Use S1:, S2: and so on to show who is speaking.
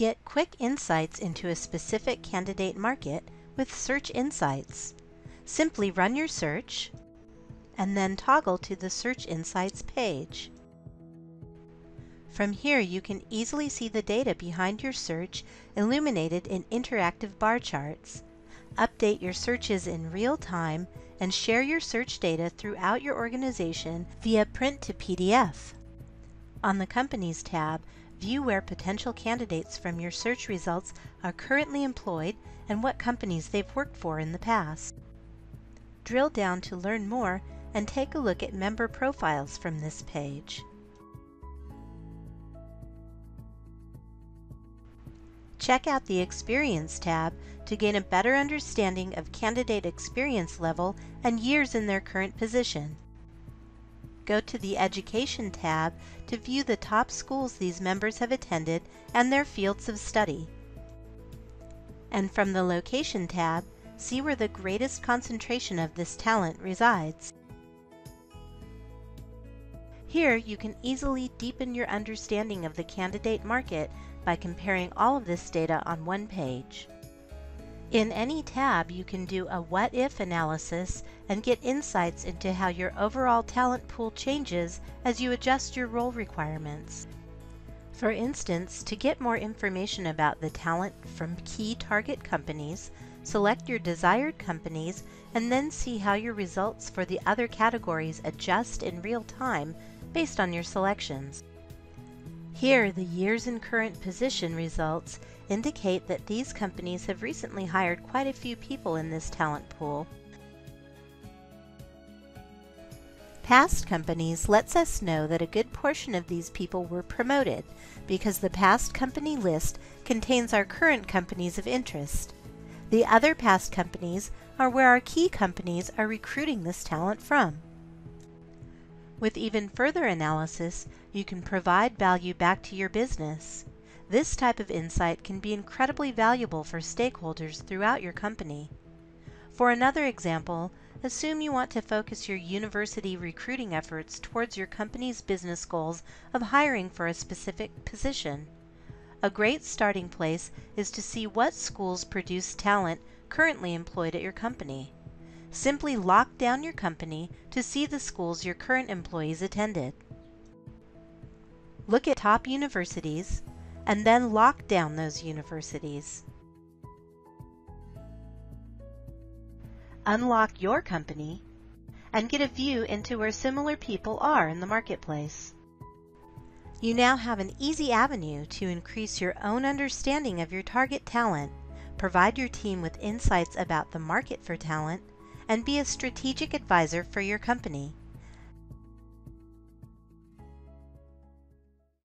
S1: Get quick insights into a specific candidate market with Search Insights. Simply run your search and then toggle to the Search Insights page. From here you can easily see the data behind your search illuminated in interactive bar charts. Update your searches in real time and share your search data throughout your organization via print to PDF. On the Companies tab, view where potential candidates from your search results are currently employed and what companies they've worked for in the past. Drill down to learn more and take a look at member profiles from this page. Check out the Experience tab to gain a better understanding of candidate experience level and years in their current position. Go to the Education tab to view the top schools these members have attended and their fields of study. And from the Location tab, see where the greatest concentration of this talent resides. Here you can easily deepen your understanding of the candidate market by comparing all of this data on one page. In any tab, you can do a what if analysis and get insights into how your overall talent pool changes as you adjust your role requirements. For instance, to get more information about the talent from key target companies, select your desired companies and then see how your results for the other categories adjust in real time based on your selections. Here, the years in current position results indicate that these companies have recently hired quite a few people in this talent pool. Past companies lets us know that a good portion of these people were promoted because the past company list contains our current companies of interest. The other past companies are where our key companies are recruiting this talent from. With even further analysis, you can provide value back to your business. This type of insight can be incredibly valuable for stakeholders throughout your company. For another example, assume you want to focus your university recruiting efforts towards your company's business goals of hiring for a specific position. A great starting place is to see what schools produce talent currently employed at your company. Simply lock down your company to see the schools your current employees attended. Look at top universities and then lock down those universities. Unlock your company and get a view into where similar people are in the marketplace. You now have an easy avenue to increase your own understanding of your target talent, provide your team with insights about the market for talent, and be a strategic advisor for your company.